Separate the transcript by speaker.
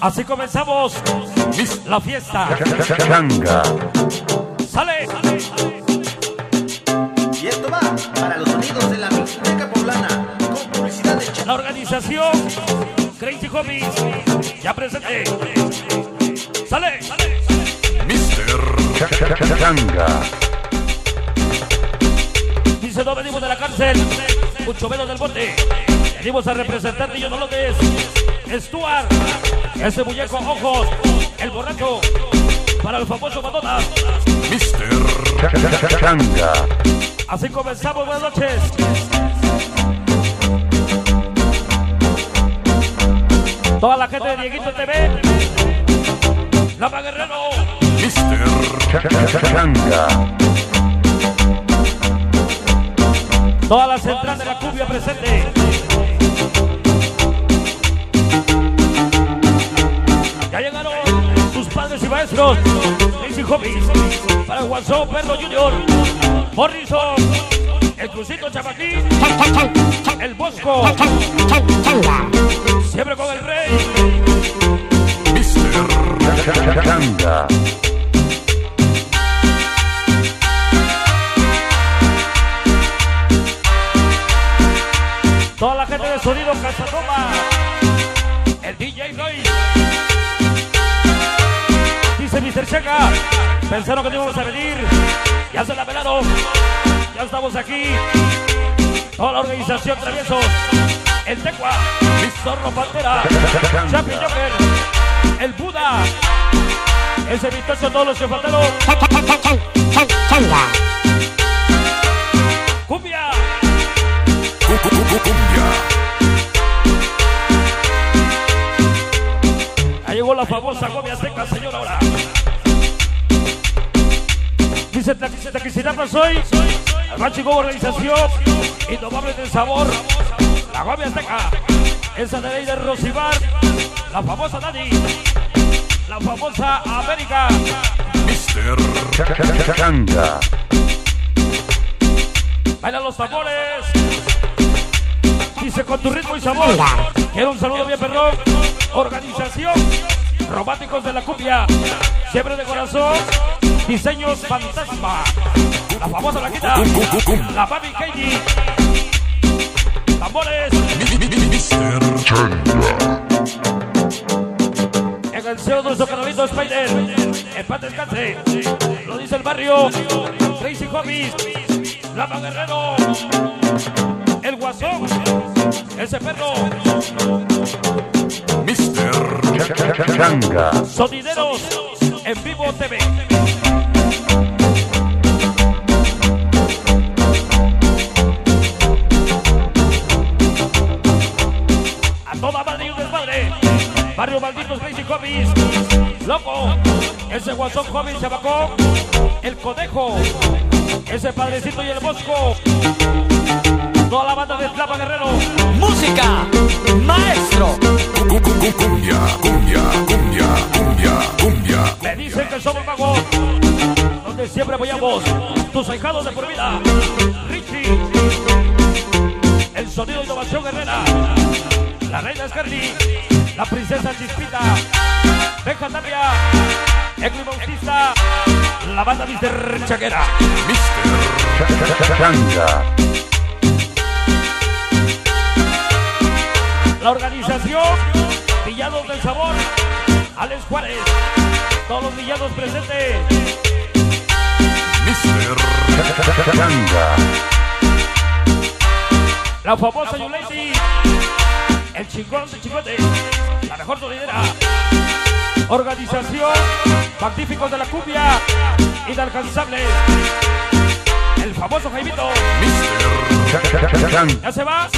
Speaker 1: Así comenzamos la fiesta.
Speaker 2: Changa.
Speaker 1: Sale.
Speaker 3: Y esto va para los sonidos de la Mixteca Poblana con publicidad de
Speaker 1: La organización Crazy Hobbies ya presente. Sale.
Speaker 2: Changa.
Speaker 1: Dice no venimos de la cárcel, mucho menos del bote. Venimos a representar Niños Dolores, Stuart, ese muñeco ojos, el borracho, para el famoso Madonna.
Speaker 2: Changa.
Speaker 1: Así comenzamos, buenas noches. Toda la gente de Dieguito TV, Lama Guerrero,
Speaker 2: Changa.
Speaker 1: toda la central de la cumbia presente. Padres y maestros, Crazy Hobbies, para Guasón Perro Junior, Morrison, el Crucito Chapaquín, el Bosco, siempre con el Rey.
Speaker 2: Changa.
Speaker 1: Toda la gente de sonido Casanova. Mr. Checa. Pensaron que no íbamos a venir. Ya se la pelaron. Ya estamos aquí. Toda la organización Traviesos. El Tecua. Zorro Pantera. Chapi Joker. El Buda. Ese vistoso todos los que faltaron. Cumbia. Ahí llegó la famosa gomia seca, señora ahora. Dice Taquicitapa soy, el más chico organización, indomable del sabor, la gomia seca, esa de ley de Rosibar, la famosa Dani, la famosa América,
Speaker 2: Changa.
Speaker 1: bailan los tambores. Dice con tu ritmo y sabor. Quiero un saludo bien, perdón. Organización Románticos de la Cumbia. Siempre de corazón. Diseños Fantasma. La famosa Blanquita. La Mami Keiji. Tambores. En el cielo de nuestro canalito Spider. En paz descanse. Lo dice el barrio. Crazy Hobbies. Lama Guerrero. El Guasón. Ese perro.
Speaker 2: Changa.
Speaker 1: Sonideros en vivo TV. Barrio Malditos Crazy Hobbies. Loco. Ese guasón joven chabacón. El conejo. Ese padrecito y el bosco. Toda la banda de Flama Guerrero.
Speaker 4: Música, maestro.
Speaker 5: Cumbia, cumbia, cumbia, cumbia, cumbia.
Speaker 1: Me dicen que somos magos, donde siempre apoyamos tus ahijados de por vida. Richie, el sonido de innovación guerrera, la reina Scarly, la princesa Chispita, Beja Tapia, Egli Bautista, la banda Mr. Chaquera.
Speaker 2: Changa.
Speaker 1: La organización Villanos del Sabor, Alex Juárez, todos los villanos presentes.
Speaker 2: Changa.
Speaker 1: La famosa Yuleti, el chingón de chingote, la mejor sonidera. Organización Magníficos de la Cumbia, Inalcanzable. El famoso Jaimito,
Speaker 2: Changa.
Speaker 1: ya se va.